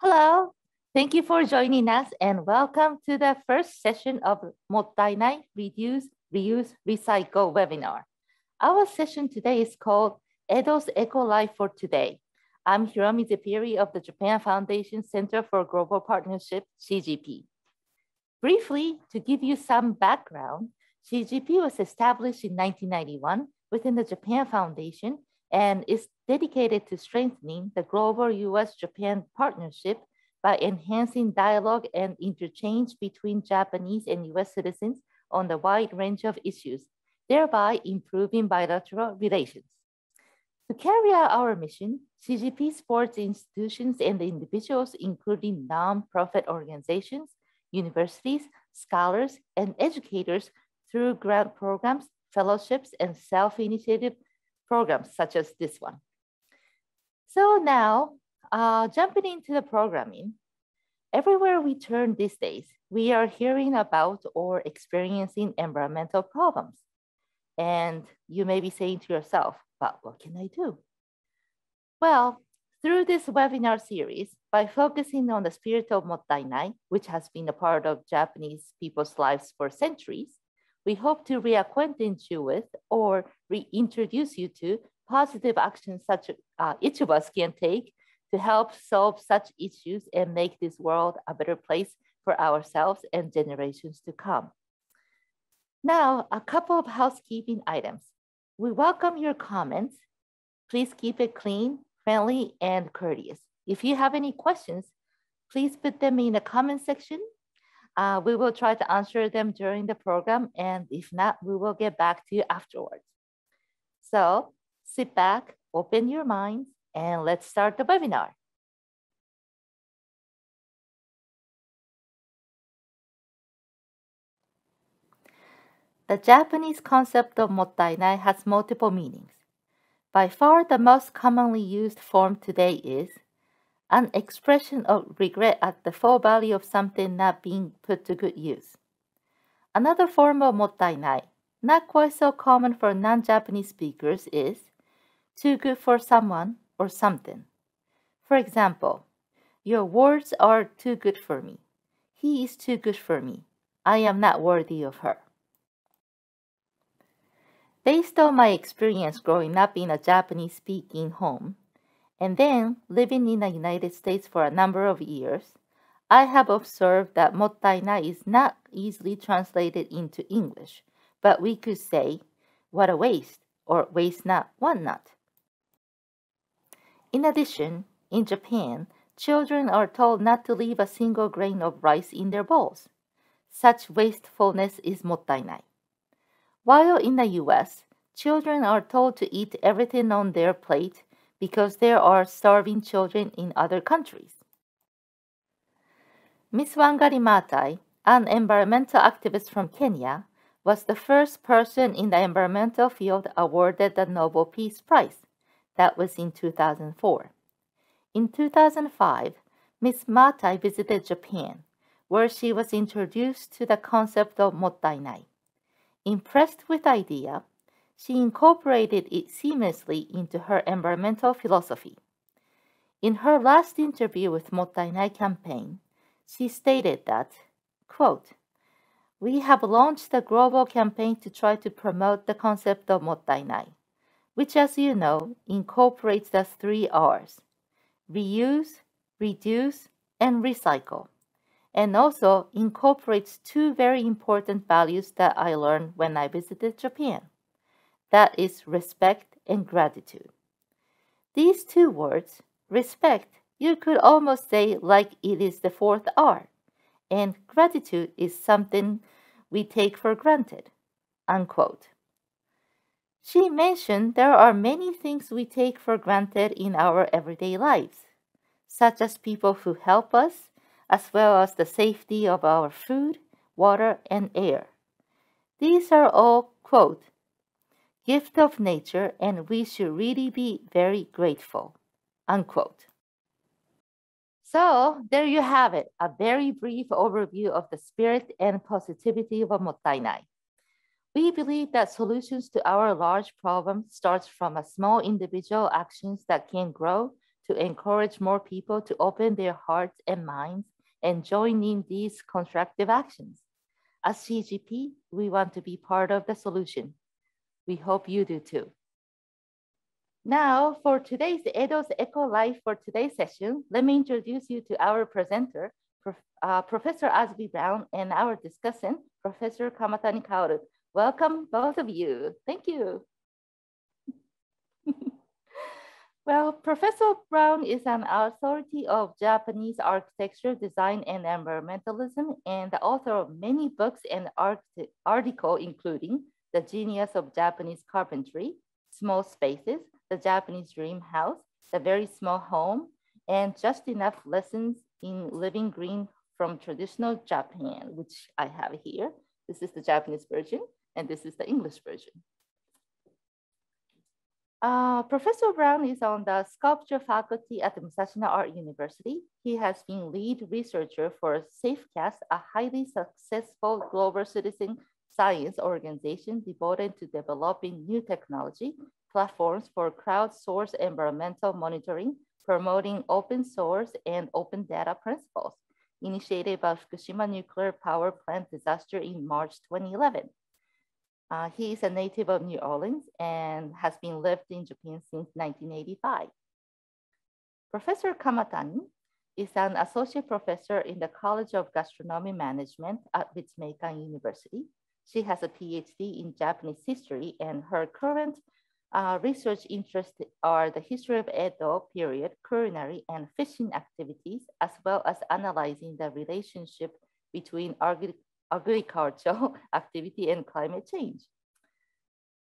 Hello, thank you for joining us and welcome to the first session of Mottainai Reduce, Reuse, Recycle webinar. Our session today is called Edo's Eco Life for Today. I'm Hiromi Zepiri of the Japan Foundation Center for Global Partnership, CGP. Briefly, to give you some background, CGP was established in 1991 within the Japan Foundation and is dedicated to strengthening the global US-Japan partnership by enhancing dialogue and interchange between Japanese and US citizens on the wide range of issues, thereby improving bilateral relations. To carry out our mission, CGP supports institutions and individuals, including non-profit organizations, universities, scholars, and educators through grant programs, fellowships, and self-initiative programs such as this one. So now, uh, jumping into the programming, everywhere we turn these days, we are hearing about or experiencing environmental problems. And you may be saying to yourself, but what can I do? Well, through this webinar series, by focusing on the spirit of Mottainai, which has been a part of Japanese people's lives for centuries, we hope to reacquaint you with or reintroduce you to positive actions such uh, each of us can take to help solve such issues and make this world a better place for ourselves and generations to come. Now, a couple of housekeeping items. We welcome your comments. Please keep it clean, friendly, and courteous. If you have any questions, please put them in the comment section uh, we will try to answer them during the program, and if not, we will get back to you afterwards. So sit back, open your minds, and let's start the webinar. The Japanese concept of mottainai has multiple meanings. By far the most commonly used form today is an expression of regret at the full value of something not being put to good use. Another form of mottainai, not quite so common for non-Japanese speakers, is too good for someone or something. For example, your words are too good for me. He is too good for me. I am not worthy of her. Based on my experience growing up in a Japanese speaking home, and then living in the United States for a number of years, I have observed that mottainai is not easily translated into English, but we could say, what a waste, or waste not, want not. In addition, in Japan, children are told not to leave a single grain of rice in their bowls. Such wastefulness is mottainai. While in the US, children are told to eat everything on their plate because there are starving children in other countries. Ms. Wangari Maathai, an environmental activist from Kenya, was the first person in the environmental field awarded the Nobel Peace Prize. That was in 2004. In 2005, Miss Maathai visited Japan, where she was introduced to the concept of mottainai. Impressed with the idea, she incorporated it seamlessly into her environmental philosophy. In her last interview with Mottainai campaign, she stated that, quote, we have launched a global campaign to try to promote the concept of Mottainai, which, as you know, incorporates the three R's reuse, reduce, and recycle, and also incorporates two very important values that I learned when I visited Japan that is respect and gratitude. These two words, respect, you could almost say like it is the fourth R, and gratitude is something we take for granted. Unquote. She mentioned there are many things we take for granted in our everyday lives, such as people who help us, as well as the safety of our food, water, and air. These are all, quote, gift of nature and we should really be very grateful. Unquote. So there you have it, a very brief overview of the spirit and positivity of Mottainai. We believe that solutions to our large problems starts from a small individual actions that can grow to encourage more people to open their hearts and minds and join in these constructive actions. As CGP, we want to be part of the solution. We hope you do too. Now, for today's Edo's Eco Life for today's session, let me introduce you to our presenter, Prof, uh, Professor Azby Brown, and our discussant, Professor Kamatani Kaoru. Welcome, both of you. Thank you. well, Professor Brown is an authority of Japanese architecture, design, and environmentalism, and the author of many books and articles, including The Genius of Japanese Carpentry, Small Spaces, The Japanese Dream House, The Very Small Home, and Just Enough Lessons in Living Green from Traditional Japan, which I have here. This is the Japanese version, and this is the English version. Uh, Professor Brown is on the sculpture faculty at the Musashino Art University. He has been lead researcher for SafeCast, a highly successful global citizen science organization devoted to developing new technology platforms for crowdsourced environmental monitoring, promoting open source and open data principles, initiated by Fukushima nuclear power plant disaster in March 2011. Uh, he is a native of New Orleans and has been lived in Japan since 1985. Professor Kamatani is an associate professor in the College of Gastronomy Management at Ritsumeikan University. She has a PhD in Japanese history and her current uh, research interests are the history of Edo period, culinary and fishing activities, as well as analyzing the relationship between agri agricultural activity and climate change.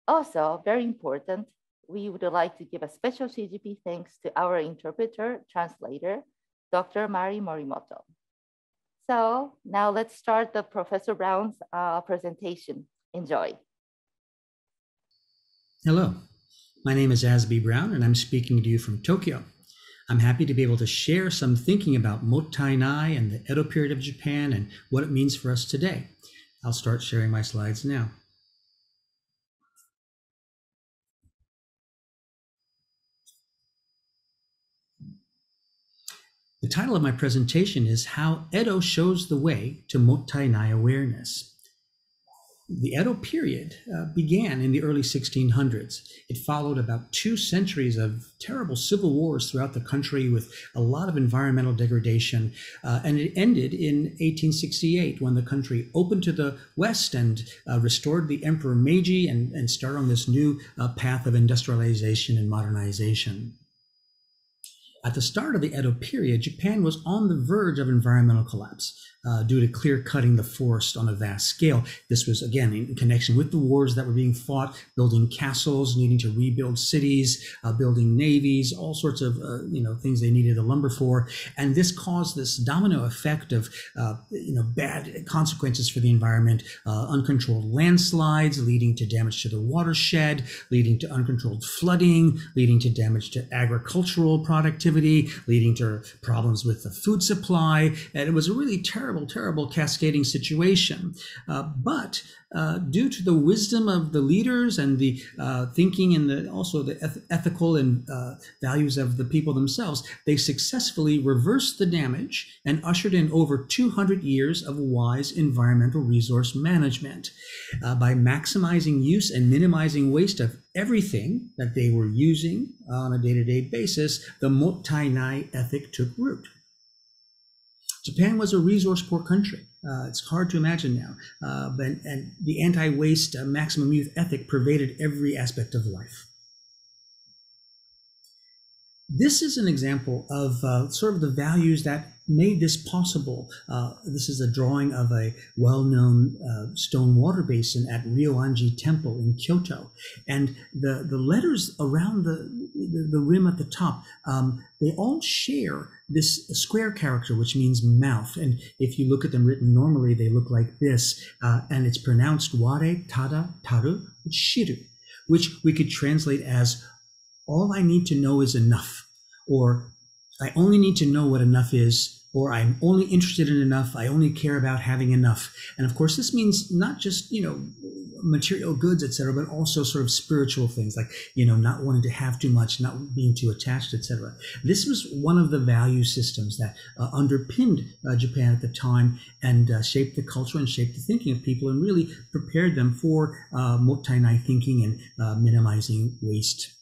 Also, very important, we would like to give a special CGP thanks to our interpreter, translator, Dr. Mari Morimoto. So now let's start the Professor Brown's uh, presentation. Enjoy. Hello, my name is Azby Brown, and I'm speaking to you from Tokyo. I'm happy to be able to share some thinking about Mottainai and the Edo period of Japan and what it means for us today. I'll start sharing my slides now. The title of my presentation is How Edo Shows the Way to Mottainai Awareness. The Edo period uh, began in the early 1600s. It followed about two centuries of terrible civil wars throughout the country with a lot of environmental degradation. Uh, and it ended in 1868 when the country opened to the West and uh, restored the Emperor Meiji and, and started on this new uh, path of industrialization and modernization. At the start of the Edo period, Japan was on the verge of environmental collapse uh, due to clear cutting the forest on a vast scale. This was, again, in connection with the wars that were being fought, building castles, needing to rebuild cities, uh, building navies, all sorts of, uh, you know, things they needed the lumber for. And this caused this domino effect of, uh, you know, bad consequences for the environment, uh, uncontrolled landslides leading to damage to the watershed, leading to uncontrolled flooding, leading to damage to agricultural productivity, leading to problems with the food supply. And it was a really terrible terrible, terrible cascading situation. Uh, but uh, due to the wisdom of the leaders and the uh, thinking and the, also the eth- ethical and uh, values of the people themselves, they successfully reversed the damage and ushered in over 200 years of wise environmental resource management. Uh, by maximizing use and minimizing waste of everything that they were using on a day to day basis, the Mottainai ethic took root. Japan was a resource poor country. Uh, it's hard to imagine now. Uh, but, and the anti waste, uh, maximum youth ethic pervaded every aspect of life. This is an example of uh, sort of the values that made this possible. Uh, this is a drawing of a well-known uh, stone water basin at Ryoanji Temple in Kyoto, and the the letters around the the, the rim at the top um, they all share this square character, which means mouth. And if you look at them written normally, they look like this, uh, and it's pronounced ware tada taru shiru, which we could translate as all I need to know is enough, or I only need to know what enough is or I'm only interested in enough. I only care about having enough. And of course, this means not just, you know, material goods, etc., but also sort of spiritual things like you know not wanting to have too much, not being too attached, etc. This was one of the value systems that uh, underpinned uh, Japan at the time and uh, shaped the culture and shaped the thinking of people and really prepared them for uh, mottainai thinking and uh, minimizing waste.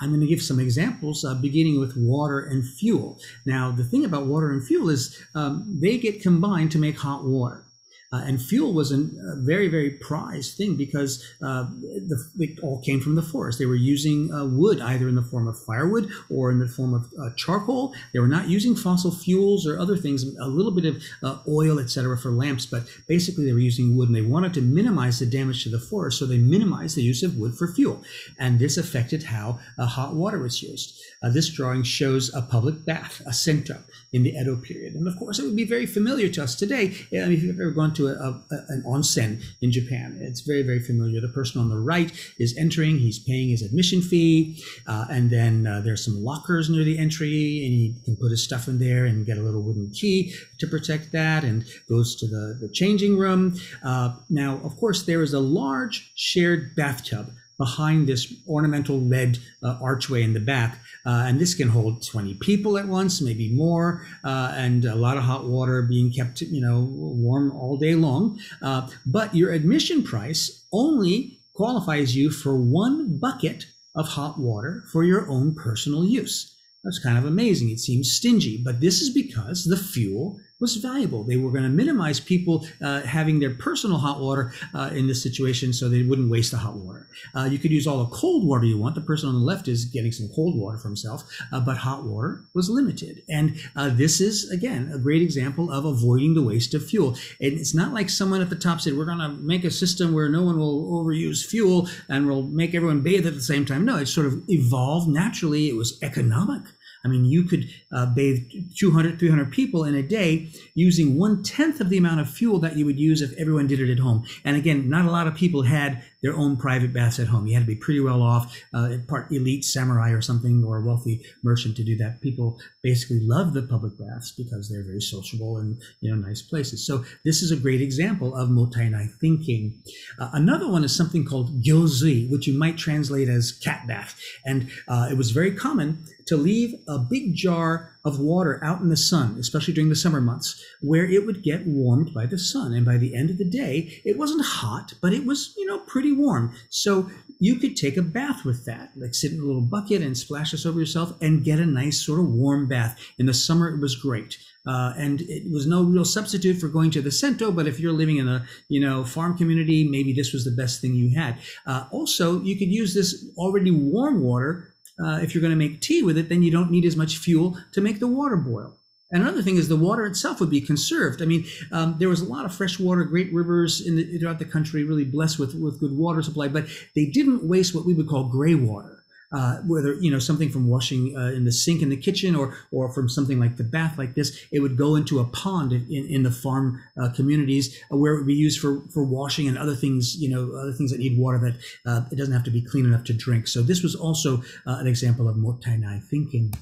I'm going to give some examples, uh, beginning with water and fuel. Now, the thing about water and fuel is um, they get combined to make hot water. Uh, and fuel was a very, very prized thing because uh, the, it all came from the forest. They were using uh, wood either in the form of firewood or in the form of uh, charcoal. They were not using fossil fuels or other things, a little bit of uh, oil, etc., for lamps, but basically they were using wood and they wanted to minimize the damage to the forest, so they minimized the use of wood for fuel. And this affected how uh, hot water was used. this drawing shows a public bath, a sento, in the Edo period. And of course, it would be very familiar to us today. I mean, if you've ever gone to a, a, an onsen in Japan. It's very, very familiar. The person on the right is entering, he's paying his admission fee, uh, and then uh, there's some lockers near the entry, and he can put his stuff in there and get a little wooden key to protect that, and goes to the, the changing room. Uh, now, of course, there is a large shared bathtub behind this ornamental red uh, archway in the back. Uh, and this can hold 20 people at once, maybe more, uh, and a lot of hot water being kept, you know, warm all day long. Uh, but your admission price only qualifies you for one bucket of hot water for your own personal use. That's kind of amazing. It seems stingy, but this is because the fuel was valuable. They were going to minimize people uh, having their personal hot water uh, in this situation so they wouldn't waste the hot water. Uh, you could use all the cold water you want. The person on the left is getting some cold water for himself, uh, but hot water was limited. And uh, this is, again, a great example of avoiding the waste of fuel. And it's not like someone at the top said, we're going to make a system where no one will overuse fuel and we'll make everyone bathe at the same time. No, it sort of evolved naturally. It was economic. I mean, you could uh, bathe 200, 300 people in a day using one tenth of the amount of fuel that you would use if everyone did it at home. And again, not a lot of people had their own private baths at home. You had to be pretty well off, uh, part elite samurai or something, or a wealthy merchant to do that. People basically love the public baths because they're very sociable and you know nice places. So this is a great example of mottainai thinking. Uh, another one is something called gyozui, which you might translate as cat bath, and uh, it was very common to leave a big jar of water out in the sun, especially during the summer months, where it would get warmed by the sun. And by the end of the day, it wasn't hot, but it was, you know, pretty warm. So you could take a bath with that, like sit in a little bucket and splash this over yourself and get a nice sort of warm bath. In the summer, it was great. Uh, and it was no real substitute for going to the sento, but if you're living in a you know farm community, maybe this was the best thing you had. Uh, also, you could use this already warm water uh, if you're going to make tea with it, then you don't need as much fuel to make the water boil. And another thing is the water itself would be conserved. I mean, um, there was a lot of fresh water, great rivers in the, throughout the country, really blessed with, with good water supply, but they didn't waste what we would call gray water uh, whether you know something from washing uh, in the sink in the kitchen or or from something like the bath like this, it would go into a pond in, in the farm uh, communities uh, where it would be used for for washing and other things you know other things that need water that uh, it doesn't have to be clean enough to drink. So this was also uh, an example of mottainai thinking.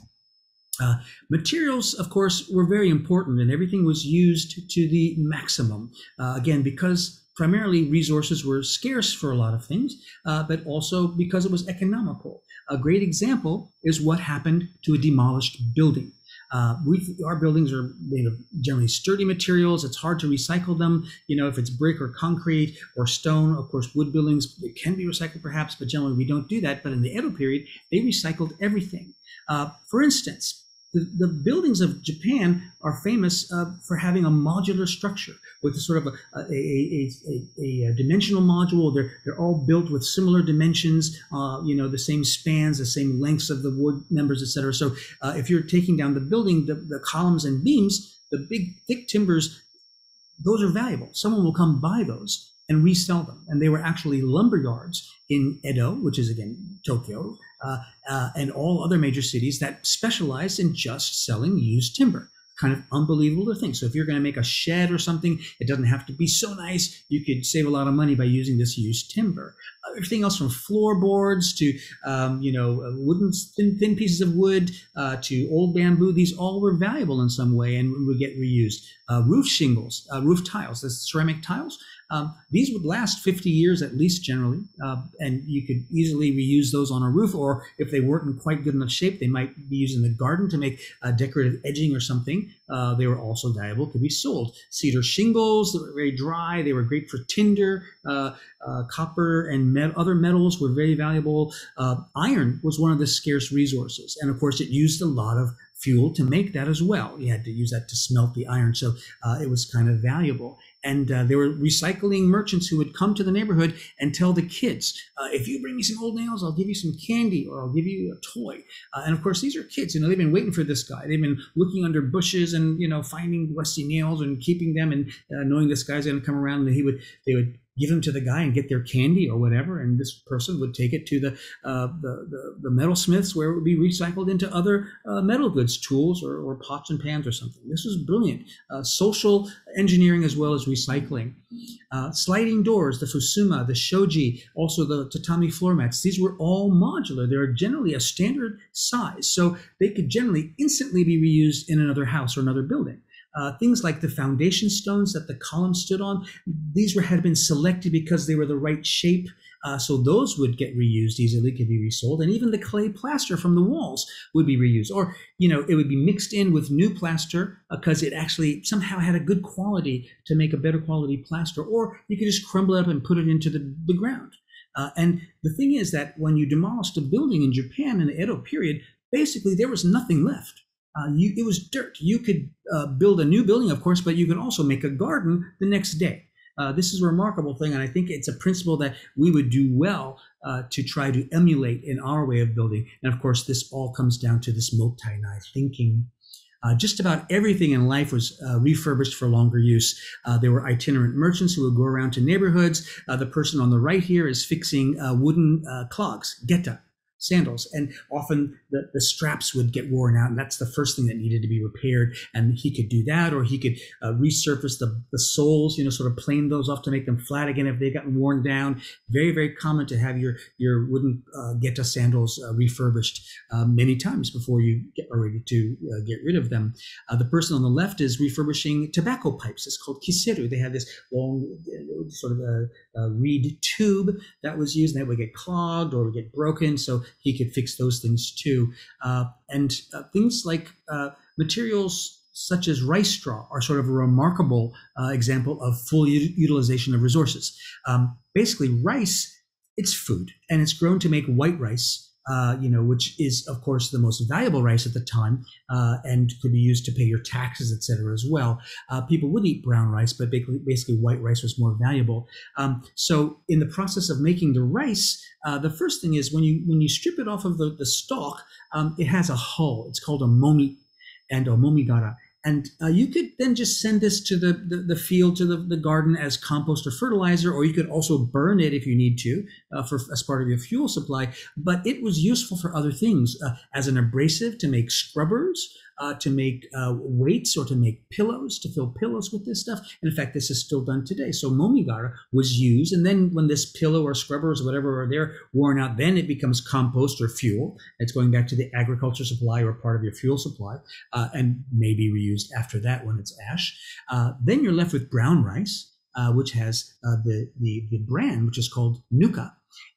Uh, materials, of course, were very important, and everything was used to the maximum. Uh, again, because primarily resources were scarce for a lot of things, uh, but also because it was economical. A great example is what happened to a demolished building. Uh, our buildings are made of generally sturdy materials. It's hard to recycle them. You know, if it's brick or concrete or stone, of course, wood buildings it can be recycled perhaps, but generally we don't do that. But in the Edo period, they recycled everything. Uh, for instance, the, the buildings of Japan are famous uh, for having a modular structure with a sort of a, a, a, a, dimensional module. They're, they're all built with similar dimensions, uh, you know, the same spans, the same lengths of the wood members, etc. So uh, if you're taking down the building, the, the columns and beams, the big thick timbers, those are valuable. Someone will come buy those and resell them. And they were actually lumber yards in Edo, which is again Tokyo, uh, uh, and all other major cities that specialized in just selling used timber. Kind of unbelievable to think. So if you're going to make a shed or something, it doesn't have to be so nice. You could save a lot of money by using this used timber. Everything else from floorboards to um, you know uh, wooden thin, thin pieces of wood uh, to old bamboo. These all were valuable in some way and would get reused. Uh, roof shingles, uh, roof tiles, the ceramic tiles Um, these would last 50 years at least, generally, uh, and you could easily reuse those on a roof. Or if they weren't in quite good enough shape, they might be used in the garden to make decorative edging or something. Uh, they were also valuable, could be sold. Cedar shingles that were very dry. They were great for tinder. Uh, uh, copper and met- other metals were very valuable. Uh, iron was one of the scarce resources, and of course, it used a lot of fuel to make that as well. You had to use that to smelt the iron, so uh, it was kind of valuable. And uh, there were recycling merchants who would come to the neighborhood and tell the kids, uh, if you bring me some old nails, I'll give you some candy or I'll give you a toy. Uh, and of course, these are kids. You know, they've been waiting for this guy. They've been looking under bushes and you know finding rusty nails and keeping them and uh, knowing this guy's going to come around. And he would they would give them to the guy and get their candy or whatever, and this person would take it to the uh, the, the, the metalsmiths where it would be recycled into other uh, metal goods, tools or, or pots and pans or something. This was brilliant. Uh, social engineering as well as recycling. Uh, sliding doors, the fusuma, the shoji, also the tatami floor mats. These were all modular. They are generally a standard size, so they could generally instantly be reused in another house or another building. Uh, things like the foundation stones that the column stood on, these were had been selected because they were the right shape. Uh, so those would get reused easily, could be resold, and even the clay plaster from the walls would be reused, or you know it would be mixed in with new plaster because uh, it actually somehow had a good quality to make a better quality plaster, or you could just crumble it up and put it into the, the ground. Uh, and the thing is that when you demolished a building in Japan in the Edo period, basically there was nothing left. Uh, you, it was dirt. You could uh, build a new building, of course, but you can also make a garden the next day. Uh, this is a remarkable thing, and I think it's a principle that we would do well uh, to try to emulate in our way of building. And of course, this all comes down to this mottainai thinking. Uh, just about everything in life was uh, refurbished for longer use. There were itinerant merchants who would go around to neighborhoods. The person on the right here is fixing wooden clogs, geta, sandals. And often the, the straps would get worn out, and that's the first thing that needed to be repaired. And he could do that, or he could uh, resurface the, the soles, you know, sort of plane those off to make them flat again if they got worn down. Very, very common to have your, your wooden uh, geta sandals uh, refurbished uh, many times before you get ready to uh, get rid of them. Uh, the person on the left is refurbishing tobacco pipes. It's called kiseru. They have this long, sort of a, a reed tube that was used, that would get clogged or would get broken. So he could fix those things too. Uh, and uh, things like uh, materials such as rice straw are sort of a remarkable uh, example of full u- utilization of resources. Um, basically, rice, it's food, and it's grown to make white rice uh, you know, which is of course the most valuable rice at the time, uh, and could be used to pay your taxes, etc. As well, uh, people would eat brown rice, but basically, basically white rice was more valuable. Um, so, in the process of making the rice, uh, the first thing is when you when you strip it off of the, the stalk, um, it has a hull. It's called a momi, and a momigara, and uh, you could then just send this to the, the, the, field, to the, the garden as compost or fertilizer, or you could also burn it if you need to uh, for as part of your fuel supply. But it was useful for other things uh, as an abrasive to make scrubbers, uh, to make uh, weights or to make pillows, to fill pillows with this stuff. And in fact, this is still done today. So momigara was used. And then when this pillow or scrubbers or whatever are there worn out, then it becomes compost or fuel. It's going back to the agriculture supply or part of your fuel supply uh, and may be reused after that when it's ash. Uh, then you're left with brown rice. Uh, which has uh, the, the the bran, which is called Nuka,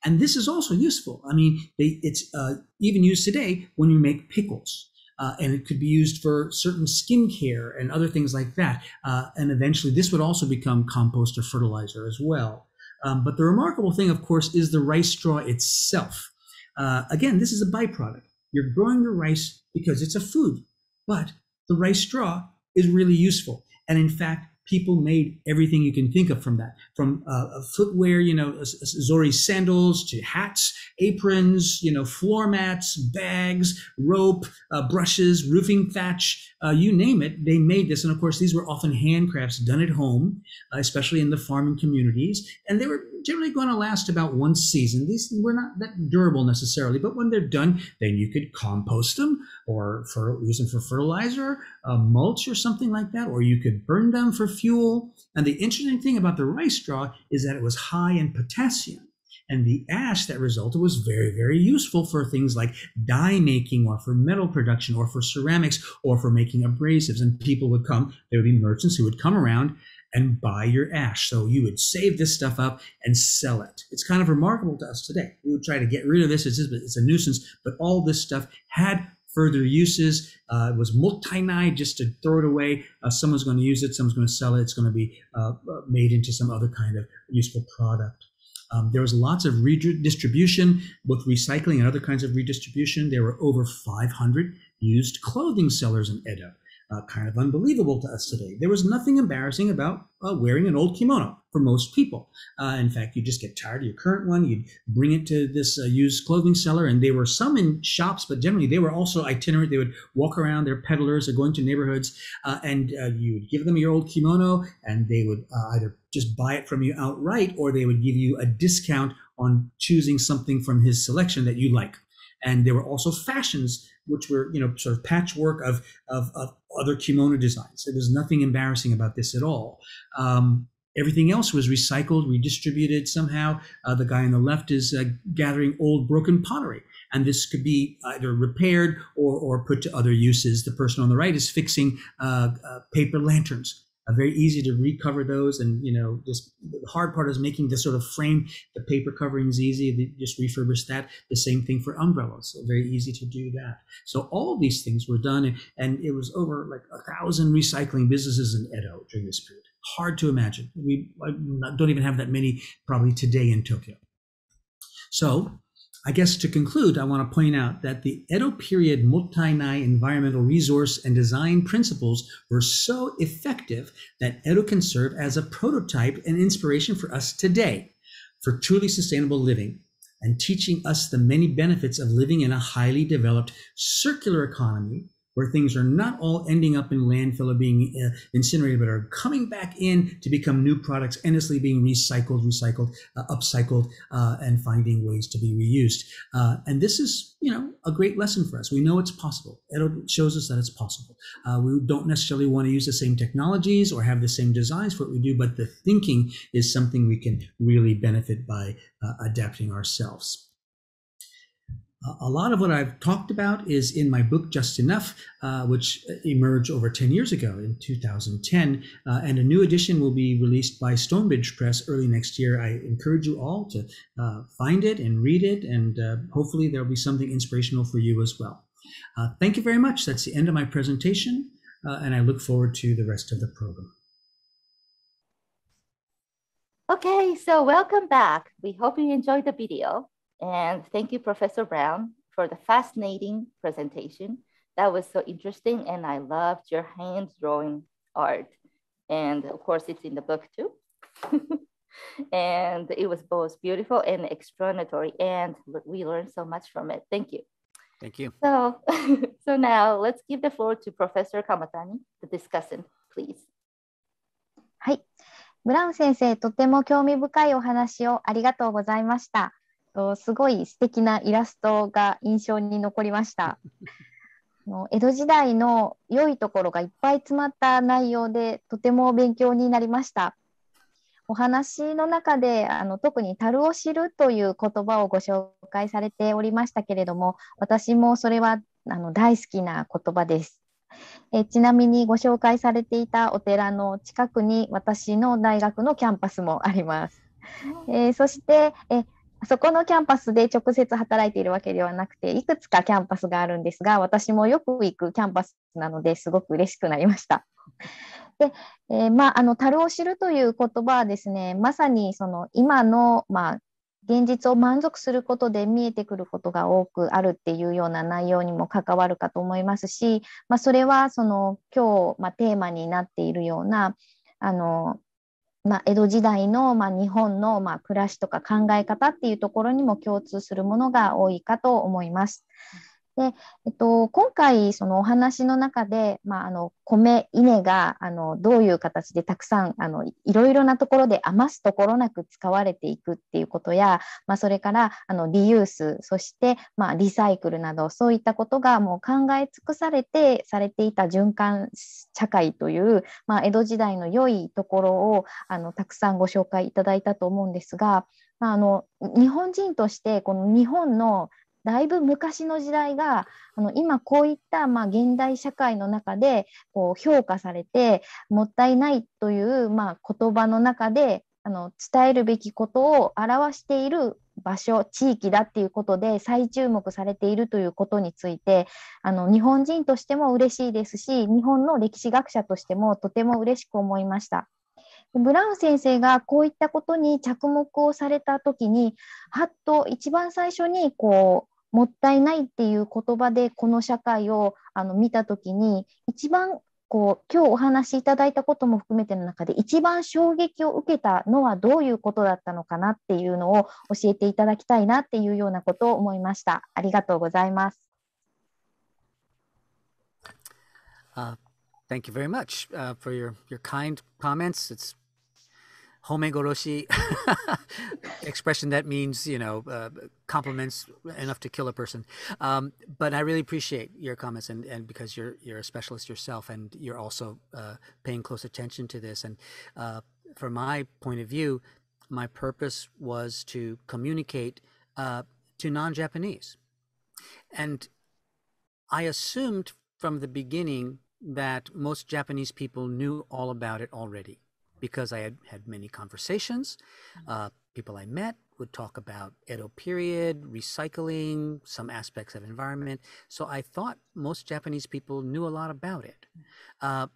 and this is also useful. I mean, they, it's uh, even used today when you make pickles uh, and it could be used for certain skincare and other things like that. Uh, and eventually, this would also become compost or fertilizer as well. Um, but the remarkable thing, of course, is the rice straw itself. Uh, again, this is a byproduct. You're growing your rice because it's a food, but the rice straw is really useful. And in fact, people made everything you can think of from that. From uh, footwear you know zori sandals to hats aprons you know floor mats bags rope uh, brushes roofing thatch uh, you name it they made this. And of course these were often handcrafts done at home uh, especially in the farming communities. And they were generally going to last about one season these were not that durable necessarily but when they're done then you could compost them or for use them for fertilizer uh, mulch or something like that or you could burn them for fuel. And the interesting thing about the rice straw is that it was high in potassium. And the ash that resulted was very, very useful for things like dye making or for metal production or for ceramics or for making abrasives. And people would come, there would be merchants who would come around and buy your ash. So you would save this stuff up and sell it. It's kind of remarkable to us today. We would try to get rid of this. It's, just, it's a nuisance, but all this stuff had further uses. Uh, it was mottainai just to throw it away. Uh, someone's going to use it. Someone's going to sell it. It's going to be uh, made into some other kind of useful product. Um, there was lots of redistribution, both recycling and other kinds of redistribution. There were over 500 used clothing sellers in Edo uh, kind of unbelievable to us today. There was nothing embarrassing about uh, wearing an old kimono for most people. Uh, in fact, you just get tired of your current one, you'd bring it to this uh, used clothing seller, and they were some in shops, but generally they were also itinerant. They would walk around, they're peddlers, they're going to neighborhoods, uh, and uh, you would give them your old kimono, and they would either just buy it from you outright, or they would give you a discount on choosing something from his selection that you like. And there were also fashions which were you know sort of patchwork of of, of other kimono designs. So there's nothing embarrassing about this at all. Um, everything else was recycled, redistributed somehow. Uh, the guy on the left is uh, gathering old broken pottery, and this could be either repaired or, or put to other uses. The person on the right is fixing uh, uh paper lanterns uh, very easy to recover those. And, you know, just the hard part is making the sort of frame, the paper covering is easy. They just refurbish that. The same thing for umbrellas. So very easy to do that. So all of these things were done. And it was over like a thousand recycling businesses in Edo during this period. Hard to imagine. We don't even have that many probably today in Tokyo. So I guess to conclude, I want to point out that the Edo period mottainai environmental resource and design principles were so effective that Edo can serve as a prototype and inspiration for us today for truly sustainable living and teaching us the many benefits of living in a highly developed circular economy where things are not all ending up in landfill or being uh, incinerated, but are coming back in to become new products, endlessly being recycled, recycled, uh, upcycled, uh, and finding ways to be reused. Uh, and this is, you know, a great lesson for us. We know it's possible. It shows us that it's possible. Uh, we don't necessarily want to use the same technologies or have the same designs for what we do, but the thinking is something we can really benefit by uh, adapting ourselves a lot of what I've talked about is in my book, Just Enough, uh, which emerged over 10 years ago in 2010. Uh, and a new edition will be released by Stonebridge Press early next year. I encourage you all to uh, find it and read it, and uh, hopefully there'll be something inspirational for you as well. Uh, thank you very much. That's the end of my presentation, uh, and I look forward to the rest of the program. Okay, so welcome back. We hope you enjoyed the video. And thank you, Professor Brown, for the fascinating presentation. That was so interesting, and I loved your hand drawing art. And of course, it's in the book too. and it was both beautiful and explanatory, and we learned so much from it. Thank you. Thank you. So, so now let's give the floor to Professor Kamatani, the discussant, please. はい。ブラウン先生、とても興味深いお話をありがとうございました。 とすごい素敵なイラストが印象に残りました。の江戸時代の良いところがいっぱい詰まった内容でとても勉強になりました。お話の中であの特に樽を知るという言葉をご紹介されておりましたけれども私もそれはあの大好きな言葉です。えちなみにご紹介されていたお寺の近くに私の大学のキャンパスもあります。えー、そしてえそこのキャンパスで直接働いているわけではなくて、いくつかキャンパスがあるんですが、私もよく行くキャンパスなのですごく嬉しくなりました。で、えー、まあ、あの、樽を知るという言葉はですね、まさにその今の、まあ、現実を満足することで見えてくることが多くあるっていうような内容にも関わるかと思いますし、まあ、それはその今日、まあ、テーマになっているようなあのまあ、江戸時代の、まあ、日本の、まあ、暮らしとか考え方っていうところにも共通するものが多いかと思います。で、えっと、今回そのお話の中で、まあ、あの米稲があのどういう形でたくさんあのいろいろなところで余すところなく使われていくっていうことや、まあ、それからあのリユースそして、まあ、リサイクルなどそういったことがもう考え尽くされてされていた循環社会という、まあ、江戸時代の良いところをあのたくさんご紹介いただいたと思うんですが、まあ、あの日本人としてこの日本のだいぶ昔の時代があの今こういったまあ現代社会の中でこう評価されてもったいないというまあ言葉の中であの伝えるべきことを表している場所地域だっていうことで再注目されているということについてあの日本人としても嬉しいですし日本の歴史学者としてもとても嬉しく思いました。ブラウン先生がこういったことに着目をされた時にはっと一番最初にこうもったいないっていう言葉でこの社会をあの見た時に一番こう今日お話しいただいたことも含めての中で一番衝撃を受けたのはどういうことだったのかなっていうのを教えていただきたいなっていうようなことを思いました。ありがとうございます。Uh, thank you very much uh, for your, your kind comments. It's homegoroshi expression that means you know uh, compliments enough to kill a person. Um, but i really appreciate your comments and, and because you're you're a specialist yourself and you're also uh, paying close attention to this. And uh, from my point of view my purpose was to communicate uh, to non-japanese. And i assumed from the beginning that most japanese people knew all about it already because I had had many conversations. Mm-hmm. Uh, people I met would talk about Edo period, recycling, some aspects of environment. So I thought most Japanese people knew a lot about it. Mm-hmm. Uh,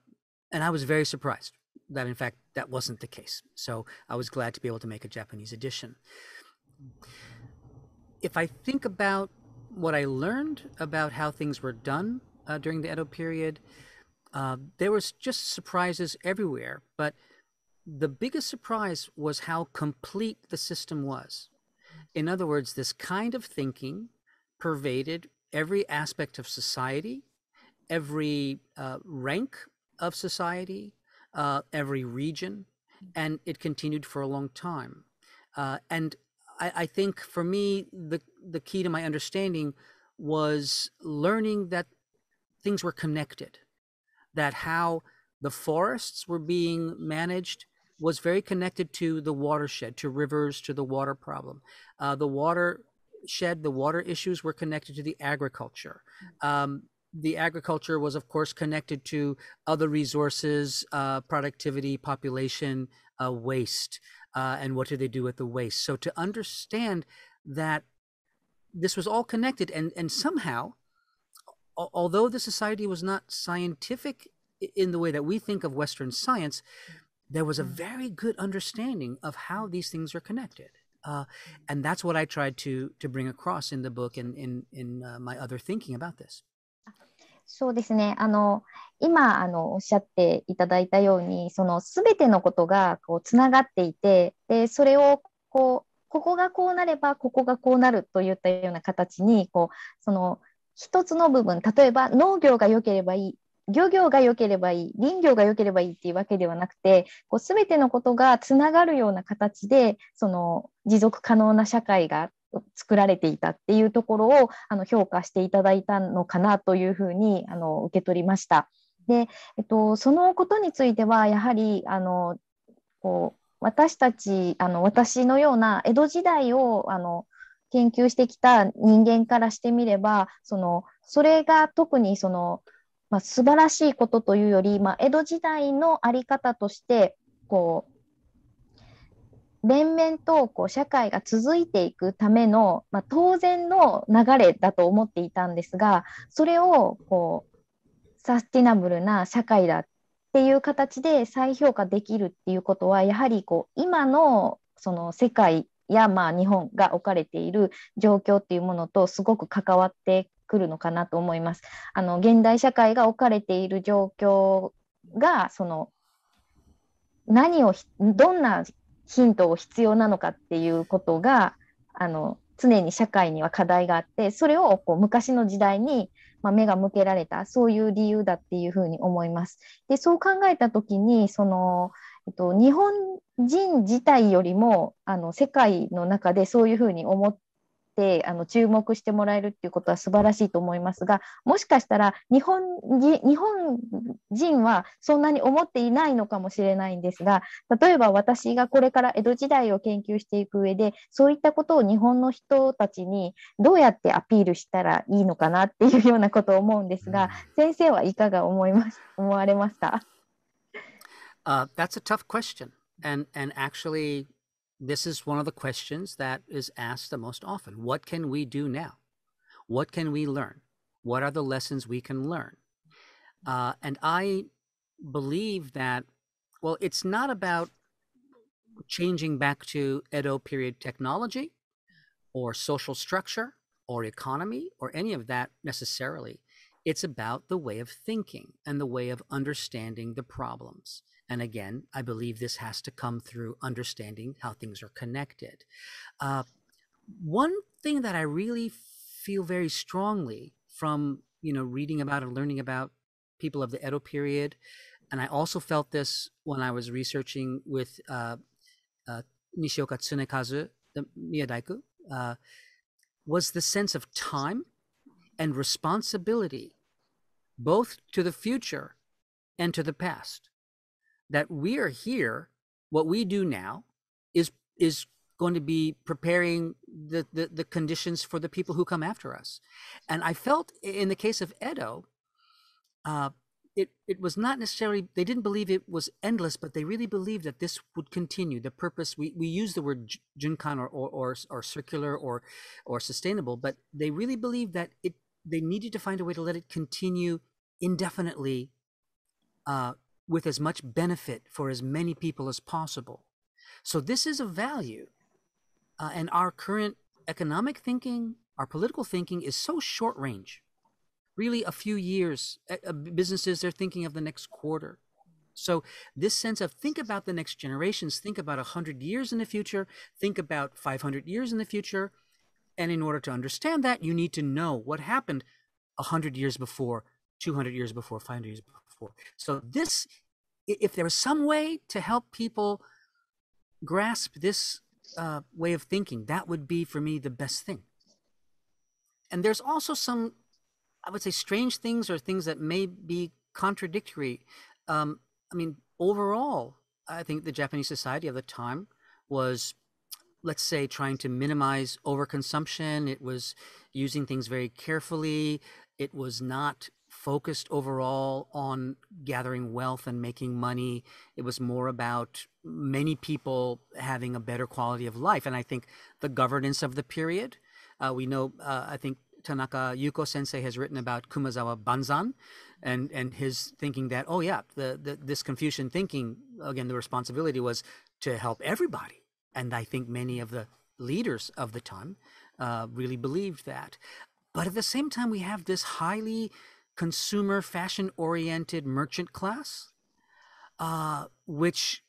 and I was very surprised that, in fact, that wasn't the case. So I was glad to be able to make a Japanese edition. If I think about what I learned about how things were done uh, during the Edo period, uh, there was just surprises everywhere. But the biggest surprise was how complete the system was. In other words, this kind of thinking pervaded every aspect of society, every uh, rank of society, uh, every region, and it continued for a long time. Uh, and I, I, think for me, the the key to my understanding was learning that things were connected, that how the forests were being managed was very connected to the watershed, to rivers, to the water problem. Uh, the watershed, the water issues were connected to the agriculture. Um, the agriculture was, of course, connected to other resources, uh, productivity, population, uh, waste, uh, and what do they do with the waste. So to understand that this was all connected, and and somehow, although the society was not scientific in the way that we think of Western science, there was a mm. very good understanding of how these things are connected. Uh, and that's what I tried to to bring across in the book and in in uh, my other thinking about this. そうですね。あの今あのおっしゃっていただいたように、そのすべてのことがこうつながっていて、でそれをこうここがこうなればここがこうなるといったような形にこうその一つの部分、例えば農業が良ければいい漁業が良ければいい林業が良ければいいっていうわけではなくてこう全てのことがつながるような形でその持続可能な社会が作られていたっていうところをあの評価していただいたのかなというふうにあの受け取りました。で、えっと、そのことについてはやはりあのこう私たちあの私のような江戸時代をあの研究してきた人間からしてみればそのそれが特にそのまあ、素晴らしいことというより、まあ、江戸時代の在り方としてこう連綿とこう社会が続いていくための、まあ、当然の流れだと思っていたんですがそれをこうサスティナブルな社会だっていう形で再評価できるっていうことはやはりこう今のその世界やまあ日本が置かれている状況っていうものとすごく関わってくるのかなと思います。あの現代社会が置かれている状況がその何をどんなヒントを必要なのかっていうことがあの常に社会には課題があってそれをこう昔の時代に、まあ、目が向けられたそういう理由だっていうふうに思います。でそう考えた時にその、えっと、日本人自体よりもあの世界の中でそういうふうに思っててあの注目してもらえるっていうことは素晴らしいと思いますがもしかしたら日本日本人はそんなに思っていないのかもしれないんですが例えば私がこれから江戸時代を研究していく上でそういったことを日本の人たちにどうやってアピールしたらいいのかなっていうようなことを思うんですが、先生はいかが思います思われますか？Uh, that's a tough question. And, and actually, this is one of the questions that is asked the most often. What can we do now? What can we learn? What are the lessons we can learn? Uh, and I believe that, well, it's not about changing back to Edo period technology or social structure or economy or any of that necessarily. It's about the way of thinking and the way of understanding the problems. And again, I believe this has to come through understanding how things are connected. Uh, one thing that I really feel very strongly from you know reading about and learning about people of the Edo period, and I also felt this when I was researching with uh, uh, Nishioka Tsunekazu, the Miyadaiku, uh, was the sense of time and responsibility, both to the future and to the past that we are here what we do now is is going to be preparing the, the, the conditions for the people who come after us. And i felt in the case of edo uh, it, it was not necessarily they didn't believe it was endless but they really believed that this would continue. The purpose we, we use the word junkan or, or, or, or circular or or sustainable but they really believed that it they needed to find a way to let it continue indefinitely uh, with as much benefit for as many people as possible. So, this is a value. Uh, and our current economic thinking, our political thinking is so short range. Really, a few years, uh, businesses, they're thinking of the next quarter. So, this sense of think about the next generations, think about 100 years in the future, think about 500 years in the future. And in order to understand that, you need to know what happened 100 years before, 200 years before, 500 years before for. So this, if there was some way to help people grasp this uh, way of thinking, that would be for me the best thing. And there's also some, I would say, strange things or things that may be contradictory. Um, I mean, overall, I think the Japanese society of the time was, let's say, trying to minimize overconsumption. It was using things very carefully. It was not focused overall on gathering wealth and making money. It was more about many people having a better quality of life. And I think the governance of the period, uh, we know, uh, I think Tanaka Yuko sensei has written about Kumazawa Banzan and, and his thinking that, oh, yeah, the, the, this Confucian thinking, again, the responsibility was to help everybody. And I think many of the leaders of the time uh, really believed that. But at the same time, we have this highly consumer fashion oriented merchant class, uh, which,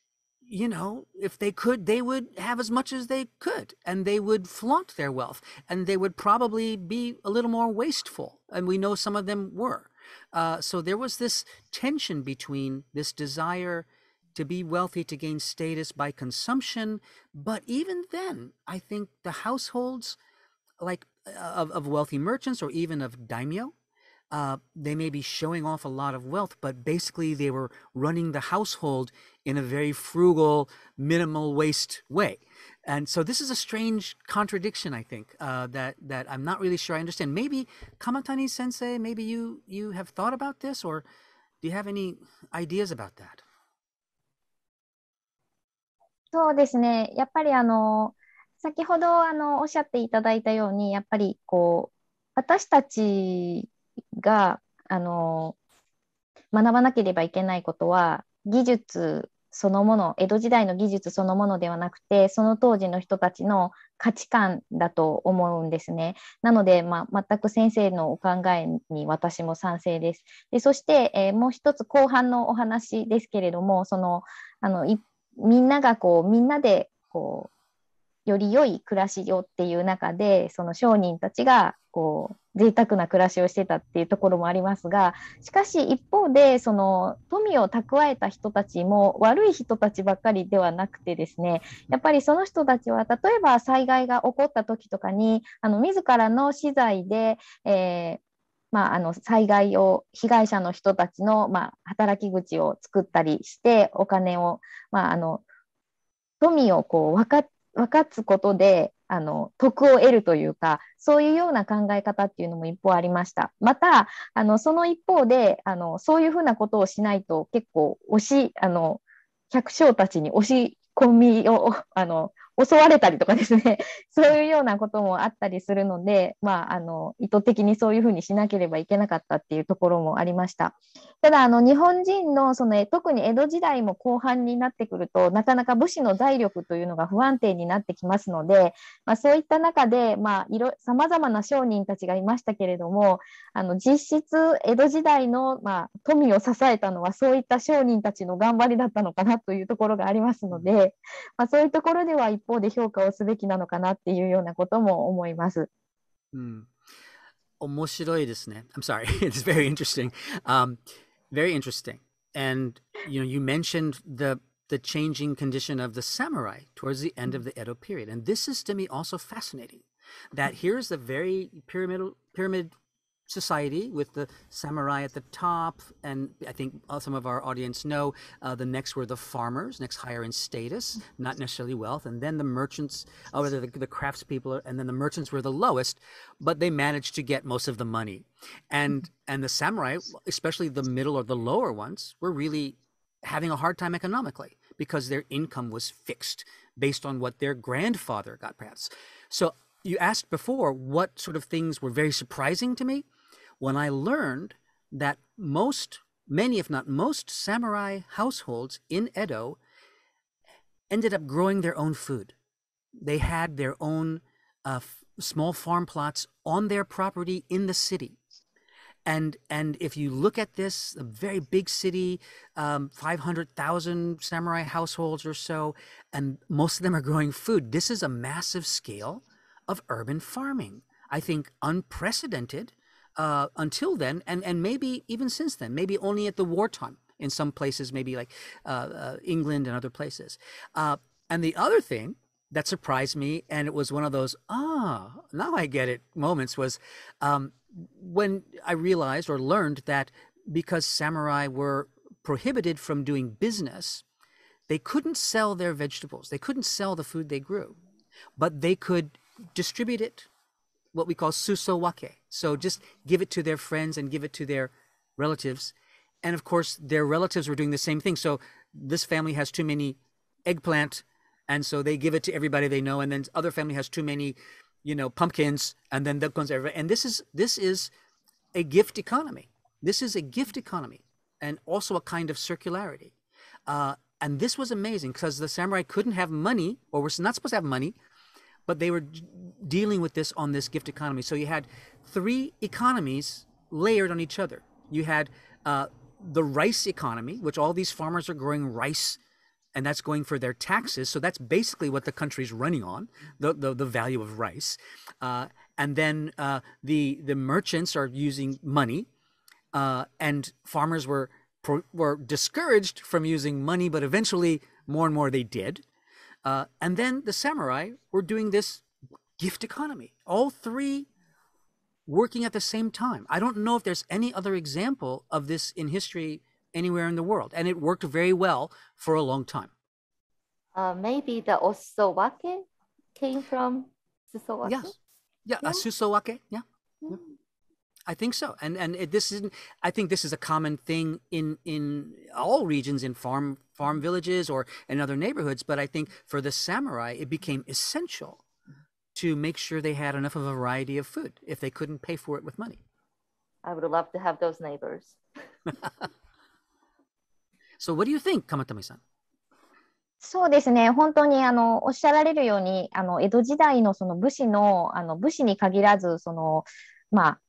you know, if they could, they would have as much as they could and they would flaunt their wealth and they would probably be a little more wasteful. And we know some of them were. Uh, so there was this tension between this desire to be wealthy to gain status by consumption. But even then, I think the households like uh, of, of wealthy merchants or even of daimyo uh, they may be showing off a lot of wealth, but basically they were running the household in a very frugal, minimal waste way. And so this is a strange contradiction, I think, uh, that that I'm not really sure I understand. Maybe Kamatani Sensei, maybe you you have thought about this, or do you have any ideas about that? そうですね。やっぱりあの先ほどあのおっしゃっていただいたように、やっぱりこう私たち があの学ばなければいけないことは技術そのもの江戸時代の技術そのものではなくてその当時の人たちの価値観だと思うんですね。なので、まあ、全く先生のお考えに私も賛成です。でそして、えー、もう一つ後半のお話ですけれどもそのあのみんながこうみんなでこうより良い暮らしをっていう中でその商人たちがこう贅沢な暮らしをしてたっていうところもありますがしかし一方でその富を蓄えた人たちも悪い人たちばっかりではなくてですねやっぱりその人たちは例えば災害が起こった時とかにあの自らの資材で、えーまあ、あの災害を被害者の人たちの、まあ、働き口を作ったりしてお金を、まあ、あの富をこう分か分かつことであの得を得るというかそういうような考え方っていうのも一方ありました。またあのその一方であのそういうふうなことをしないと結構推しあの百姓たちに押し込みをあの襲われたりとかですね、そういうようなこともあったりするので、まあ、あの意図的にそういうふうにしなければいけなかったっていうところもありました。ただ、あの日本人のその特に江戸時代も後半になってくると、なかなか武士の財力というのが不安定になってきますので、まあ、そういった中で、まあ、さまざまな商人たちがいましたけれども、あの実質、江戸時代の、まあ、富を支えたのは、そういった商人たちの頑張りだったのかなというところがありますので、まあ、そういうところでは一方で評価をすべきなのかなっていうようなことも思います。うん。面白いですね。I'm sorry. It's very interesting. Um, very interesting. And you know, you mentioned the the changing condition of the samurai towards the end of the Edo period. And this is to me also fascinating. That here's the very pyramidal pyramid society with the samurai at the top. And I think some of our audience know uh, the next were the farmers, next higher in status, not necessarily wealth. And then the merchants, or the, the craftspeople, and then the merchants were the lowest, but they managed to get most of the money. And, and the samurai, especially the middle or the lower ones, were really having a hard time economically because their income was fixed based on what their grandfather got, perhaps. So you asked before what sort of things were very surprising to me when I learned that most, many, if not most, samurai households in Edo ended up growing their own food. They had their own uh, small farm plots on their property in the city. And and if you look at this, a very big city, um, 500,000 samurai households or so, and most of them are growing food. This is a massive scale of urban farming. I think unprecedented uh, until then, and, and maybe even since then, maybe only at the wartime in some places, maybe like uh, uh, England and other places. Uh, and the other thing that surprised me, and it was one of those, ah, now I get it moments, was um, when I realized or learned that because samurai were prohibited from doing business, they couldn't sell their vegetables, they couldn't sell the food they grew, but they could distribute it what we call suso wake. So just give it to their friends and give it to their relatives. And of course, their relatives were doing the same thing. So this family has too many eggplant, and so they give it to everybody they know. And then other family has too many, you know, pumpkins, and then that comes everybody. And this is this is a gift economy. This is a gift economy, and also a kind of circularity. Uh, and this was amazing because the samurai couldn't have money, or was not supposed to have money, but they were dealing with this on this gift economy. So you had three economies layered on each other. You had uh, the rice economy, which all these farmers are growing rice, and that's going for their taxes. So that's basically what the country's running on, the, the, the value of rice. Uh, and then uh, the, the merchants are using money, uh, and farmers were, were discouraged from using money, but eventually more and more they did. Uh, and then the samurai were doing this gift economy, all three working at the same time. I don't know if there's any other example of this in history anywhere in the world. And it worked very well for a long time. Uh, maybe the osowake came from susowake? Yes. Yeah, yeah. susowake. Yeah. Mm. yeah. I think so, and and it, this is I think this is a common thing in in all regions in farm farm villages or in other neighborhoods. But I think for the samurai, it became essential to make sure they had enough of a variety of food if they couldn't pay for it with money. I would love to have those neighbors. so, what do you think, Kamatani-san? そうですね本当にあのおっしゃられるようにあの江戸時代のその武士のあの武士に限らずその、まあ、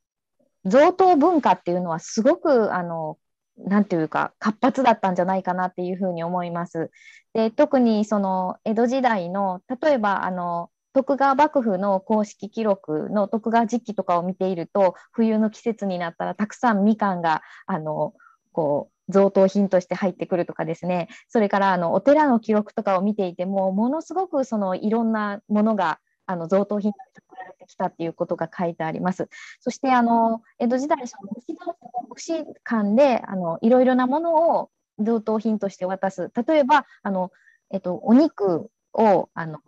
贈答文化っていうのはすごくあのなんていうか活発だったんじゃないかなっていうふうに思います。で特にその江戸時代の例えばあの徳川幕府の公式記録の徳川実記とかを見ていると冬の季節になったらたくさんみかんがあのこう贈答品として入ってくるとかですねそれからあのお寺の記録とかを見ていてもものすごくそのいろんなものがあの贈答品として送られてきたっていうことが書いてあります。そしてあの江戸時代その武士館であのいろいろなものを贈答品として渡す。例えばあの、えっと、お肉をあの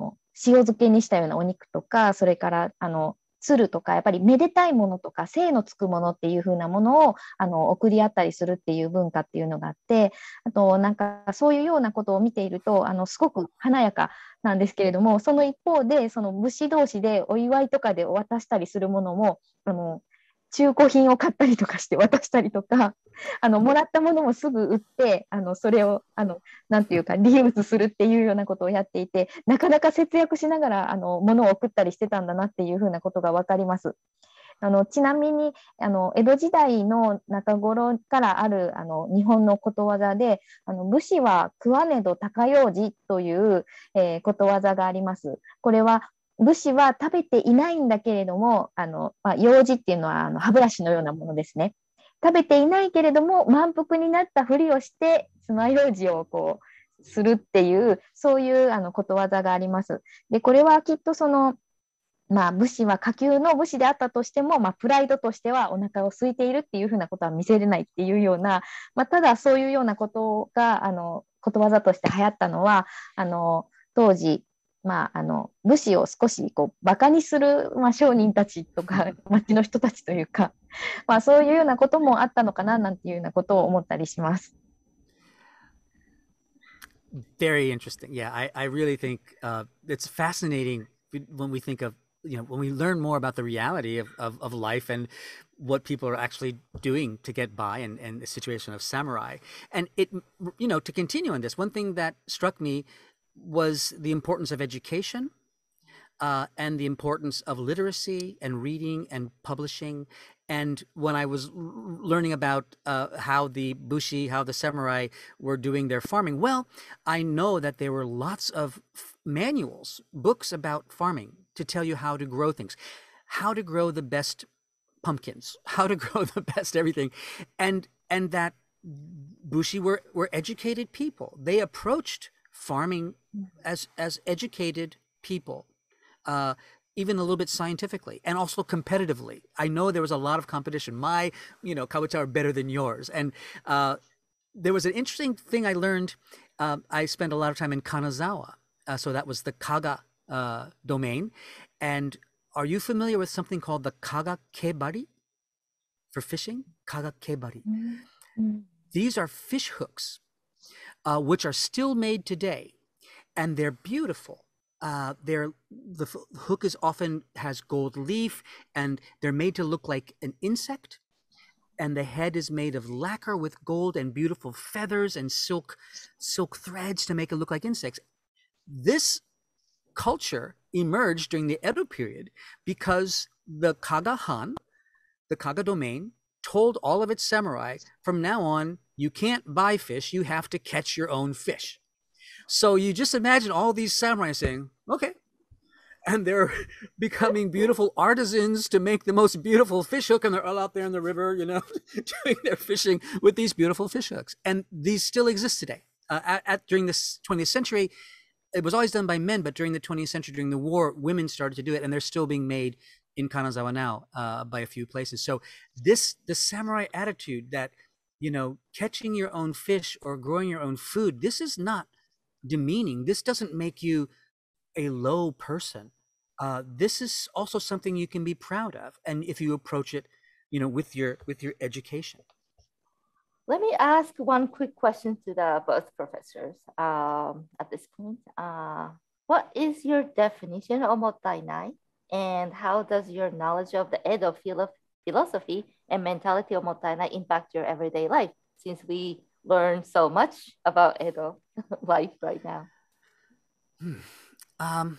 塩漬けにしたようなお肉とかそれからあの鶴とかやっぱりめでたいものとか性のつくものっていう風なものをあの送り合ったりするっていう文化っていうのがあってあとなんかそういうようなことを見ているとあのすごく華やかなんですけれどもその一方でその武士同士でお祝いとかでお渡したりするものもあの中古品を買ったりとかして渡したりとか、あのもらったものもすぐ売って、あのそれをあのなんていうかリユースするっていうようなことをやっていて、なかなか節約しながらあの物を送ったりしてたんだなっていうふうなことが分かります。あのちなみにあの江戸時代の中頃からあるあの日本のことわざであの武士は食わねど高用事という、えー、ことわざがあります。これは武士は食べていないんだけれども、あの、まあ、用事っていうのはあの歯ブラシのようなものですね。食べていないけれども、満腹になったふりをして、爪楊枝をこう、するっていう、そういうあのことわざがあります。で、これはきっとその、まあ、武士は下級の武士であったとしても、まあ、プライドとしてはお腹を空いているっていうふうなことは見せれないっていうような、まあ、ただそういうようなことがあのことわざとして流行ったのはあの当時まあ、あの武士を少しこうバカにする、まあ、商人たちとか町の人たちというか、まあ、そういうようなこともあったのかななんていうようなことを思ったりします。Very interesting. Yeah, I, I really think uh, it's fascinating when we think of you know when we learn more about the reality of, of, of life and what people are actually doing to get by and, and the situation of samurai and it you know to continue on this one thing that struck me was the importance of education uh, and the importance of literacy and reading and publishing. And when I was learning about uh, how the Bushi, how the samurai were doing their farming, well, I know that there were lots of manuals, books about farming to tell you how to grow things, how to grow the best pumpkins, how to grow the best everything, and and that Bushi were were educated people. They approached farming as as educated people, uh, even a little bit scientifically and also competitively. I know there was a lot of competition. My, you know, kabocha are better than yours, and uh, there was an interesting thing I learned. Uh, I spent a lot of time in Kanazawa, uh, so that was the Kaga uh, domain. And are you familiar with something called the Kaga Kebari for fishing? Kaga Kebari. Mm-hmm. These are fish hooks uh, which are still made today, and they're beautiful. Uh, they're the hook is often has gold leaf, and they're made to look like an insect. And the head is made of lacquer with gold and beautiful feathers and silk silk threads to make it look like insects. This culture emerged during the Edo period because the Kaga Han, the Kaga domain, told all of its samurai from now on you can't buy fish, you have to catch your own fish. So you just imagine all these samurai saying, okay. And they're becoming beautiful artisans to make the most beautiful fish hook, and they're all out there in the river, you know, doing their fishing with these beautiful fish hooks. And these still exist today. Uh, at, at, during the 20th century, it was always done by men, but during the 20th century, during the war, women started to do it, and they're still being made in Kanazawa now uh, by a few places. So this the samurai attitude that you know, catching your own fish or growing your own food, this is not demeaning. This doesn't make you a low person. Uh, this is also something you can be proud of, and if you approach it, you know, with your with your education. Let me ask one quick question to the both professors um, at this point. Uh, what is your definition of mottainai, and how does your knowledge of the Edo philosophy and mentality of Mottainai impact your everyday life since we learn so much about Edo life right now? Hmm. Um,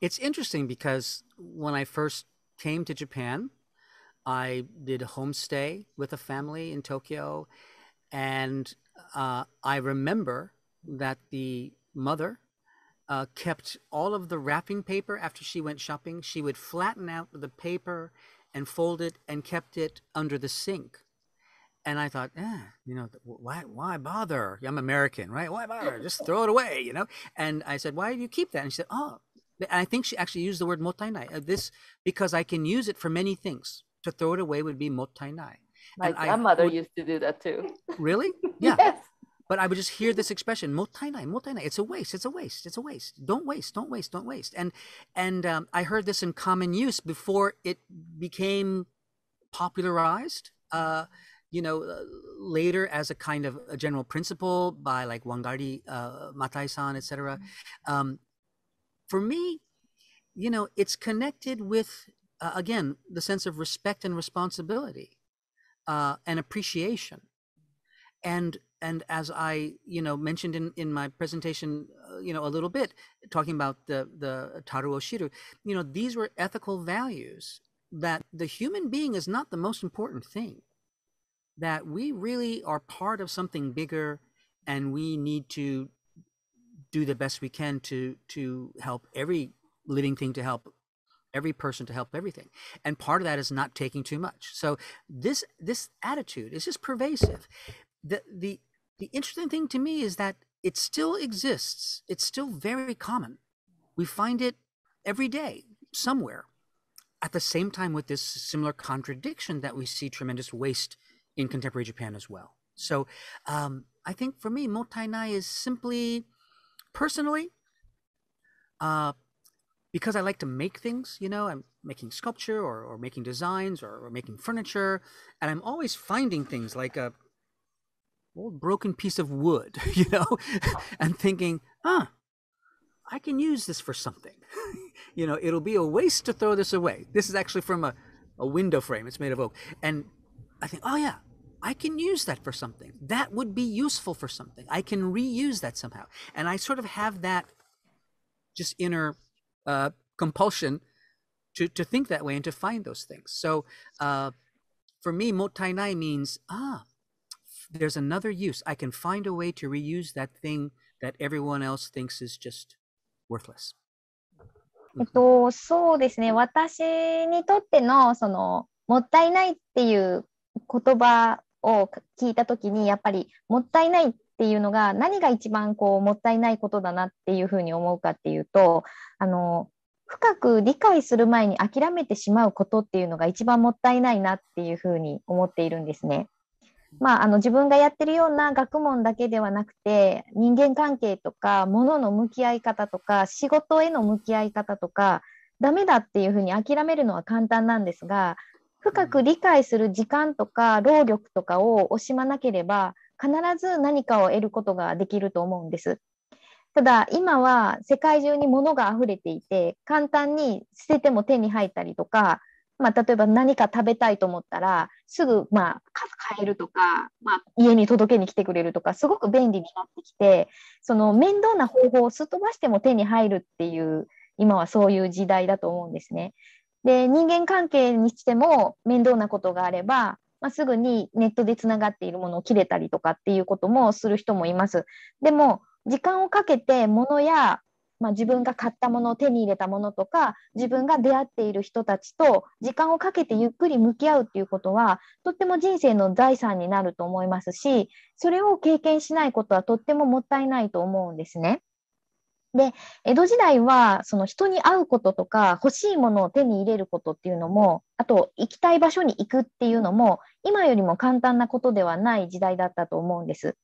it's interesting because when I first came to Japan, I did a homestay with a family in Tokyo. and uh, I remember that the mother uh, kept all of the wrapping paper after she went shopping. She would flatten out the paper and folded and kept it under the sink. And I thought, eh, you know, why, why bother? I'm American, right? Why bother? Just throw it away, you know? And I said, why do you keep that? And she said, oh, I think she actually used the word mottainai. Uh, this, because I can use it for many things. To throw it away would be mottainai. My And grandmother would- used to do that too. Really? Yeah. Yes. But I would just hear this expression, mottainai, mottainai. It's a waste. It's a waste. It's a waste. Don't waste. Don't waste. Don't waste. And and um, I heard this in common use before it became popularized. Uh, you know, uh, later as a kind of a general principle by like Wangari uh, Maathai-san, etc. Um, for me, you know, it's connected with uh, again the sense of respect and responsibility uh, and appreciation and and as i you know mentioned in in my presentation uh, you know a little bit talking about the the taru oshiru you know these were ethical values that the human being is not the most important thing that we really are part of something bigger and we need to do the best we can to to help every living thing to help every person to help everything. And part of that is not taking too much. So this this attitude is just pervasive. The the the interesting thing to me is that it still exists. It's still very common. We find it every day somewhere. At the same time with this similar contradiction that we see tremendous waste in contemporary japan as well. So um, i think for me mottainai is simply personally uh, because I like to make things, you know, I'm making sculpture or, or making designs or, or making furniture, and I'm always finding things like a old broken piece of wood, you know, and thinking, huh, I can use this for something. you know, it'll be a waste to throw this away. This is actually from a, a window frame, it's made of oak. And I think, oh yeah, I can use that for something. That would be useful for something. I can reuse that somehow. And I sort of have that just inner uh, compulsion to, to think that way and to find those things. So uh, for me, mottainai means, ah, there's another use. I can find a way to reuse that thing that everyone else thinks is just worthless. えっと、そうですね。私にとっての、その、もったいないっていう言葉を聞いたときに、やっぱり、もったいないっていうのが、何が一番こう、もったいないことだなっていうふうに思うかっていうと、あの、深く理解する前に諦めてしまうことっていうのが一番もったいないなっていうふうに思っているんですね。まあ、あの自分がやってるような学問だけではなくて人間関係とか物の向き合い方とか仕事への向き合い方とかダメだっていうふうに諦めるのは簡単なんですが深く理解する時間とか労力とかを惜しまなければ必ず何かを得ることができると思うんです。ただ今は世界中に物が溢れていて簡単に捨てても手に入ったりとかまあ、例えば何か食べたいと思ったら、すぐ、まあ、買えるとか、まあ、家に届けに来てくれるとか、すごく便利になってきて、その面倒な方法をすっ飛ばしても手に入るっていう、今はそういう時代だと思うんですね。で、人間関係にしても面倒なことがあれば、まあ、すぐにネットでつながっているものを切れたりとかっていうこともする人もいます。でも、時間をかけて物やまあ、自分が買ったものを手に入れたものとか自分が出会っている人たちと時間をかけてゆっくり向き合うっていうことはとっても人生の財産になると思いますしそれを経験しないことはとってももったいないと思うんですね。で江戸時代はその人に会うこととか欲しいものを手に入れることっていうのもあと行きたい場所に行くっていうのも今よりも簡単なことではない時代だったと思うんです。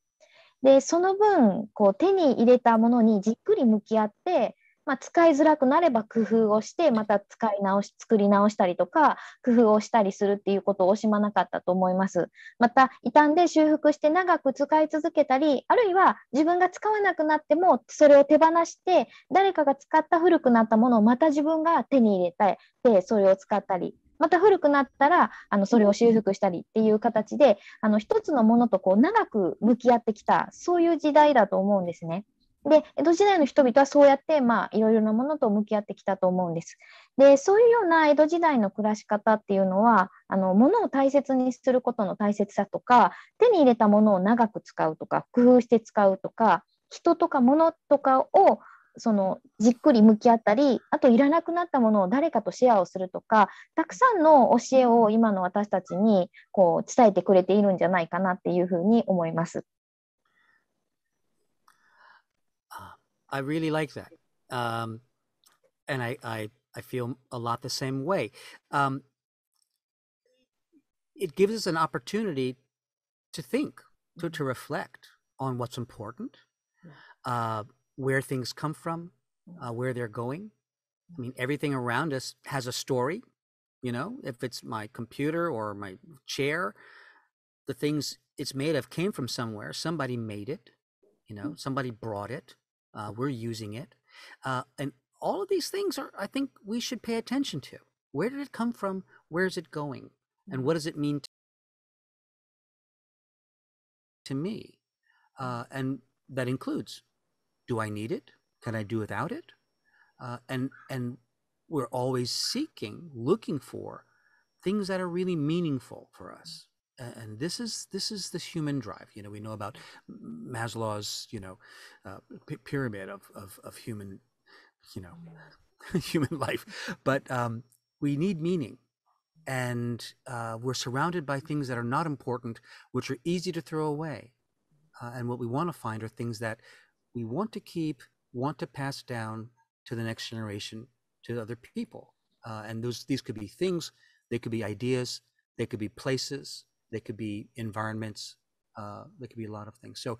でその分こう手に入れたものにじっくり向き合って、まあ、使いづらくなれば工夫をしてまた使い直し作り直したりとか工夫をしたりするっていうことを惜しまなかったと思います。また傷んで修復して長く使い続けたりあるいは自分が使わなくなってもそれを手放して誰かが使った古くなったものをまた自分が手に入れたいでそれを使ったりまた古くなったらあのそれを修復したりっていう形であの一つのものとこう長く向き合ってきたそういう時代だと思うんですね。で、江戸時代の人々はそうやって、まあ、いろいろなものと向き合ってきたと思うんです。で、そういうような江戸時代の暮らし方っていうのは、あの、物を大切にすることの大切さとか、手に入れたものを長く使うとか、工夫して使うとか、人とか物とかをそのじっくり向き合ったりあといらなくなったものを誰かとシェアをするとかたくさんの教えを今の私たちにこう伝えてくれているんじゃないかなっていうふうに思います。I really like that. Um, and I, I, I feel a lot the same way. Um, it gives us an opportunity to think, to, to reflect on what's important, uh, where things come from, uh, where they're going. I mean, everything around us has a story. You know, if it's my computer or my chair, the things it's made of came from somewhere. Somebody made it. You know, somebody brought it. Uh, we're using it. Uh, and all of these things are, I think, we should pay attention to. Where did it come from? Where's it going? And what does it mean to, to me? Uh, and that includes do I need it? Can I do without it? Uh, and, and we're always seeking, looking for things that are really meaningful for us. And this is this is the human drive. You know we know about maslow's you know uh, pyramid of, of of human you know human life. But um, we need meaning. And uh, we're surrounded by things that are not important which are easy to throw away. Uh, and what we want to find are things that we want to keep want to pass down to the next generation to other people uh, and those these could be things they could be ideas they could be places they could be environments. Uh, there could be a lot of things. So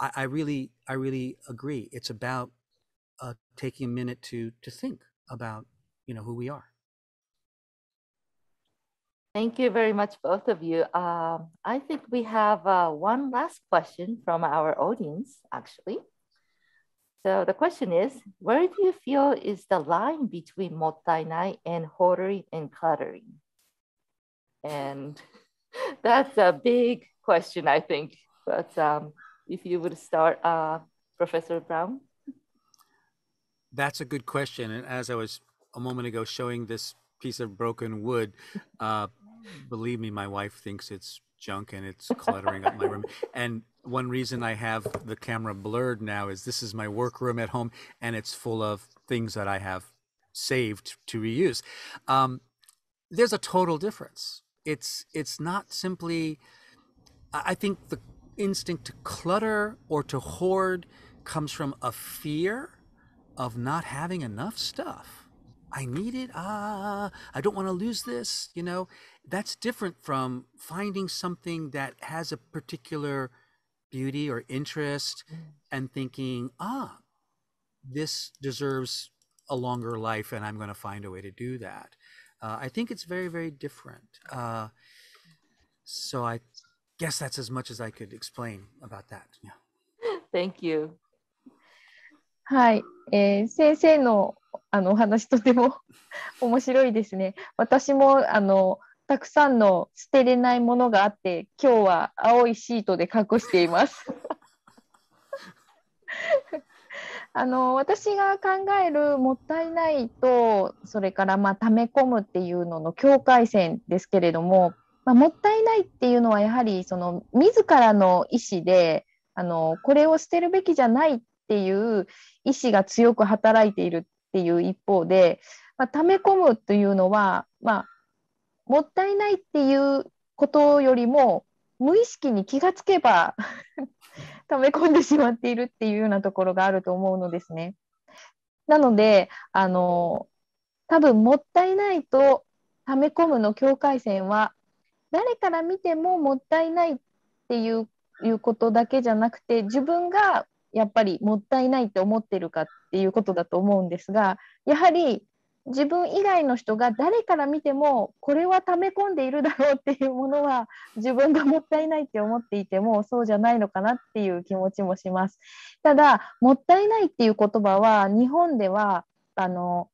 I, I really, I really agree. It's about uh, taking a minute to to think about, you know, who we are. Thank you very much, both of you. Um, I think we have uh, one last question from our audience, actually. So the question is, where do you feel is the line between mottainai and hoarding and cluttering? And That's a big question, I think. But um, if you would start, uh, Professor Brown. That's a good question. And as I was a moment ago showing this piece of broken wood, uh, believe me, my wife thinks it's junk and it's cluttering up my room. And one reason I have the camera blurred now is this is my workroom at home and it's full of things that I have saved to reuse. Um, there's a total difference. It's it's not simply i think the instinct to clutter or to hoard comes from a fear of not having enough stuff. I need it. Ah i don't want to lose this you know? That's different from finding something that has a particular beauty or interest mm. and thinking ah this deserves a longer life and i'm going to find a way to do that uh, I think it's very, very different. Uh, so I guess that's as much as I could explain about that. Yeah. Thank you. はい、えー、先生のあのお話とても面白いですね。私もあの たくさんの捨てれないものがあって、今日は青いシートで隠しています。あの私が考えるもったいないとそれからまあ溜め込むっていうのの境界線ですけれども、まあ、もったいないっていうのはやはりその自らの意思であのこれを捨てるべきじゃないっていう意思が強く働いているっていう一方で、まあ、溜め込むというのは、まあ、もったいないっていうことよりも無意識に気がつけば 溜め込んでしまっているっていうようなところがあると思うのですね。なので、あの、多分もったいないと溜め込むの境界線は、誰から見てももったいないっていういうことだけじゃなくて、自分がやっぱりもったいないって思ってるかっていうことだと思うんですが、やはり自分以外の人が誰から見てもこれは溜め込んでいるだろうっていうものは自分がもったいないって思っていてもそうじゃないのかなっていう気持ちもします。ただもったいないっていう言葉は日本ではあの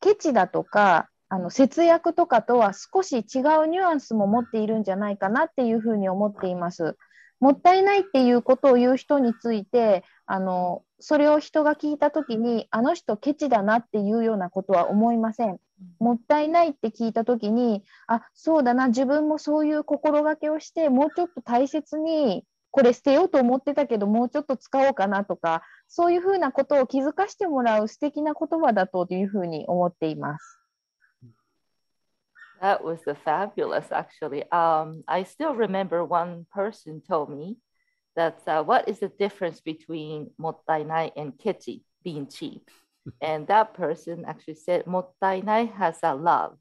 ケチだとかあの節約とかとは少し違うニュアンスも持っているんじゃないかなっていうふうに思っています。もったいないっていうことを言う人についてあのそれを人が聞いた時にあの人ケチだなっていうようなことは思いません。もったいないって聞いた時にあそうだな自分もそういう心がけをしてもうちょっと大切にこれ捨てようと思ってたけどもうちょっと使おうかなとかそういうふうなことを気づかしてもらう素敵な言葉だというふうに思っています。That was fabulous, actually. Um, I still remember one person told me that uh, what is the difference between mottainai and kechi, being cheap? and that person actually said mottainai has a love.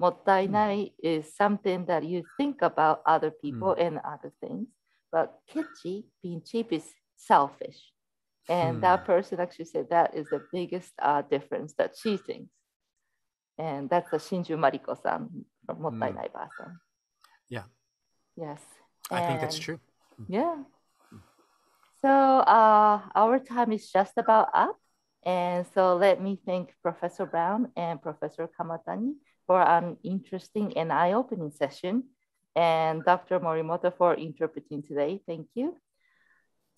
Mottainai mm. is something that you think about other people mm. and other things, but kechi, being cheap, is selfish. And mm. that person actually said that is the biggest uh, difference that she thinks. And that's a Shinju Mariko-san from Mottai mm. san Yeah. Yes. I think that's true. Yeah. So uh, our time is just about up. And so let me thank Professor Brown and Professor Kamatani for an interesting and eye-opening session. And Dr. Morimoto for interpreting today. Thank you.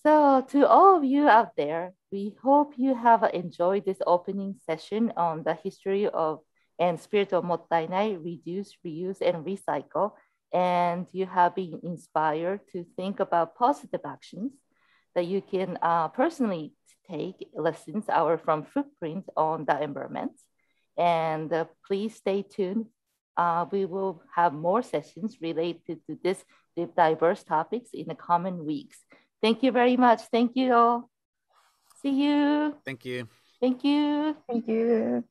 So to all of you out there, we hope you have enjoyed this opening session on the history of and spirit of mottainai, reduce, reuse, and recycle. And you have been inspired to think about positive actions that you can uh, personally take lessons our from footprint on the environment. And uh, please stay tuned. Uh, we will have more sessions related to this diverse topics in the coming weeks. Thank you very much. Thank you all. See you. Thank you. Thank you. Thank you.